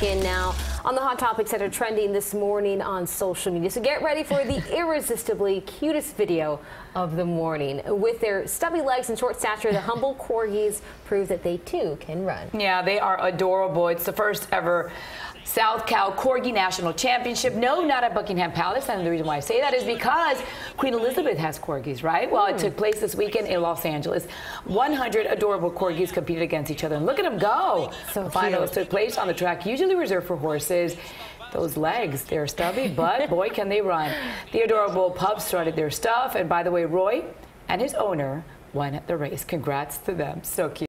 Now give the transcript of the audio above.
check in now on the hot topics that are trending this morning on social media. So get ready for the irresistibly cutest video of the morning. With their stubby legs and short stature, the humble corgis prove that they too can run. Yeah, they are adorable. It's the first ever South Cal Corgi National Championship. No, not at Buckingham Palace. And the reason why I say that is because Queen Elizabeth has corgis, right? Well, it hmm. took place this weekend in Los Angeles. 100 adorable corgis competed against each other. And look at them go. So the finals took place on the track usually reserved for horses. Those legs, they're stubby, but boy, can they run. The adorable pups started their stuff. And by the way, Roy and his owner won at the race. Congrats to them. So cute.